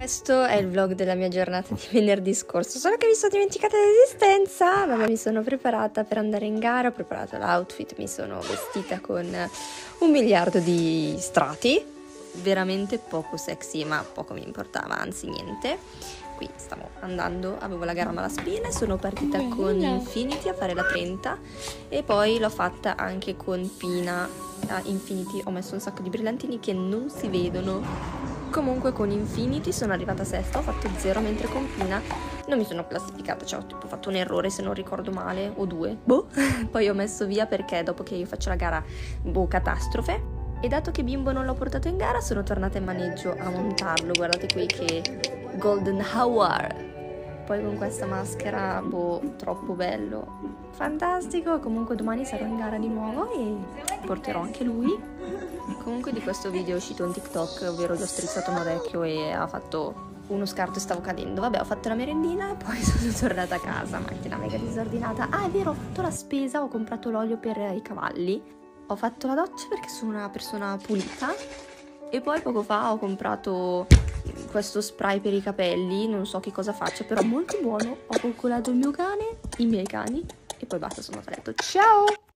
Questo è il vlog della mia giornata di venerdì scorso, solo che mi sono dimenticata l'esistenza, ma mi sono preparata per andare in gara, ho preparato l'outfit, mi sono vestita con un miliardo di strati, veramente poco sexy, ma poco mi importava, anzi niente. Qui stavo andando, avevo la gara malaspina e sono partita con Infinity a fare la 30 e poi l'ho fatta anche con Pina. A Infinity, ho messo un sacco di brillantini che non si vedono Comunque con Infinity sono arrivata sesta, ho fatto zero, mentre con Pina non mi sono classificata, cioè ho tipo fatto un errore se non ricordo male, o due, boh. Poi ho messo via perché dopo che io faccio la gara, boh, catastrofe. E dato che Bimbo non l'ho portato in gara, sono tornata in maneggio a montarlo, guardate qui che Golden Hour poi con questa maschera, boh, troppo bello. Fantastico, comunque domani sarò in gara di nuovo e porterò anche lui. Comunque di questo video è uscito un TikTok, ovvero gli ho strizzato un orecchio e ha fatto uno scarto e stavo cadendo. Vabbè, ho fatto la merendina e poi sono tornata a casa, macchina mega disordinata. Ah, è vero, ho fatto la spesa, ho comprato l'olio per i cavalli. Ho fatto la doccia perché sono una persona pulita. E poi poco fa ho comprato questo spray per i capelli, non so che cosa faccia, però molto buono. Ho coccolato il mio cane, i miei cani e poi basta, sono a letto. Ciao!